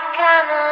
I cannot